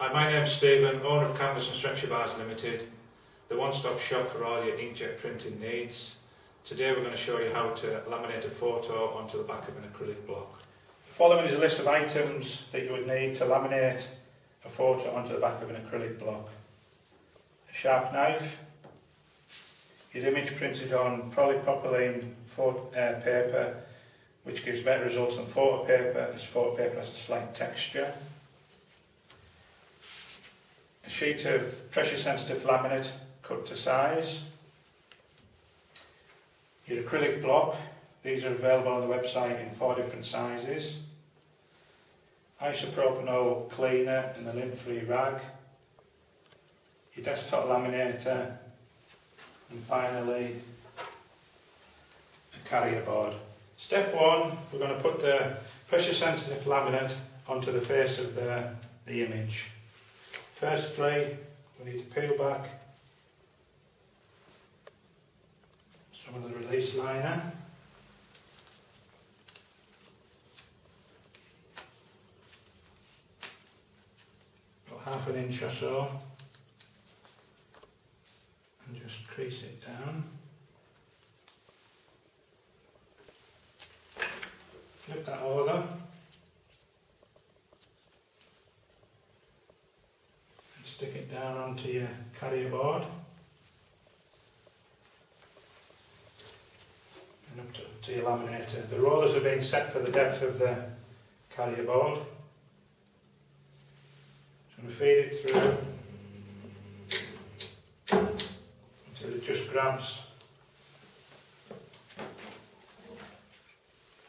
Hi, my name's Steven, owner of Canvas and Stretcher Bars Limited, the one-stop shop for all your inkjet printing needs. Today we're going to show you how to laminate a photo onto the back of an acrylic block. The following is a list of items that you would need to laminate a photo onto the back of an acrylic block. A sharp knife, your image printed on polypropylene photo, uh, paper which gives better results than photo paper as photo paper has a slight texture. A sheet of pressure sensitive laminate cut to size. Your acrylic block, these are available on the website in four different sizes. Isopropanol cleaner and a lint-free rag. Your desktop laminator. And finally, a carrier board. Step one, we're going to put the pressure sensitive laminate onto the face of the, the image. Firstly, we need to peel back some of the release liner. About half an inch or so. And just crease it down. Flip that over. Stick it down onto your carrier board. And up to, to your laminator. The rollers are being set for the depth of the carrier board. So we feed it through until it just grabs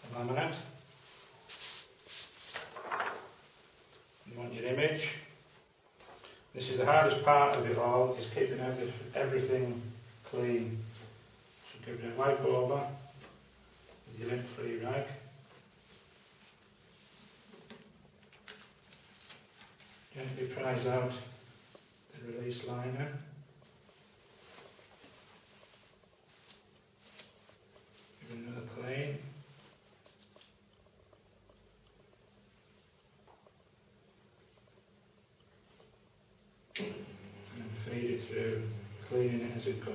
the laminate. You want your image. This is the hardest part of it all, is keeping every, everything clean. So give it a wipe over with your lint-free rag. Gently prise out the release liner. Give it another clean. and feed it through, cleaning it as it goes.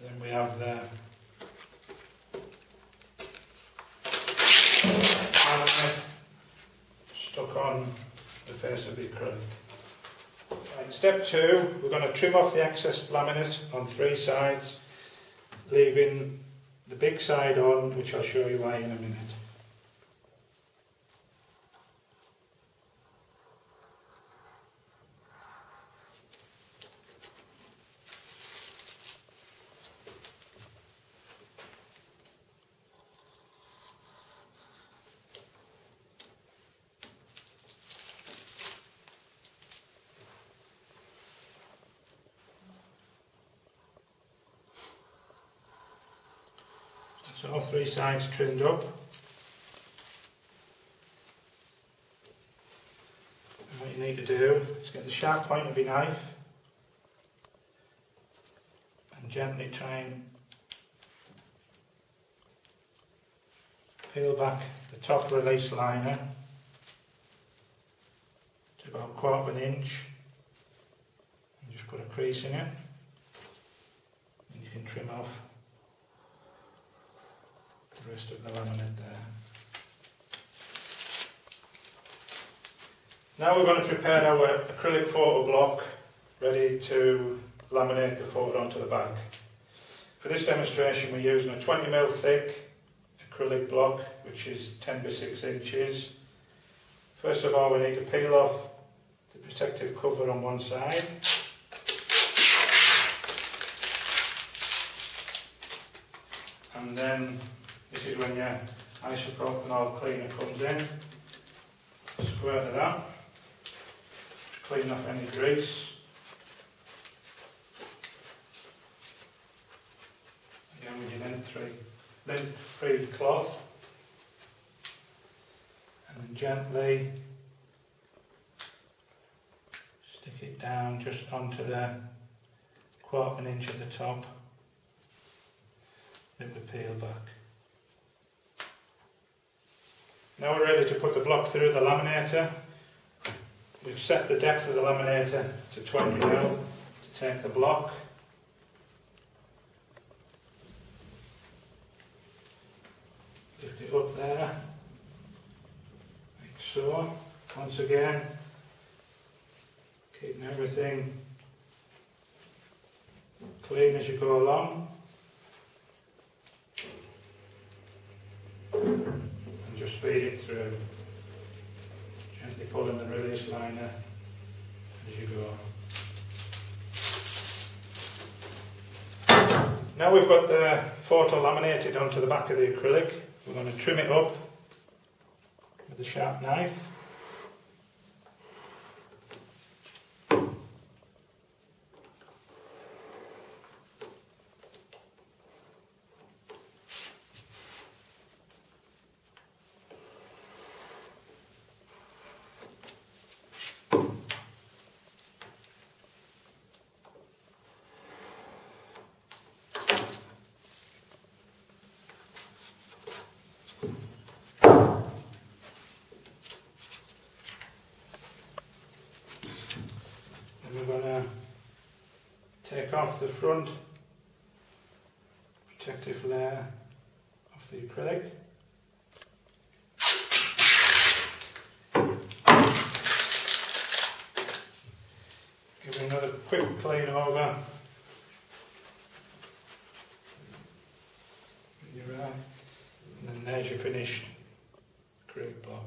Then we have the laminate stuck on the Right, step two, we're going to trim off the excess laminate on three sides, leaving the big side on, which I'll show you why in a minute. So all three sides trimmed up. And what you need to do is get the sharp point of your knife and gently try and peel back the top release liner to about a quarter of an inch and just put a crease in it and you can trim off rest of the laminate there. Now we're going to prepare our acrylic photo block ready to laminate the photo onto the back. For this demonstration we're using a 20mm thick acrylic block which is 10 by 6 inches. First of all we need to peel off the protective cover on one side. And then this is when your isopropanol cleaner comes in. Squirt of that. Just clean off any grease. Again with your lint-free lint free cloth. and then gently stick it down just onto the quarter of an inch at the top. It will peel back. Now we're ready to put the block through the laminator. We've set the depth of the laminator to 20 mil to take the block. Lift it up there, like so. Once again, keeping everything clean as you go along. And just feed it through. Gently pulling the release liner as you go. Now we've got the photo laminated onto the back of the acrylic, we're going to trim it up with a sharp knife. And we're going to take off the front protective layer of the acrylic. Give it another quick clean over. You're right. Uh, and then there's your finished acrylic block.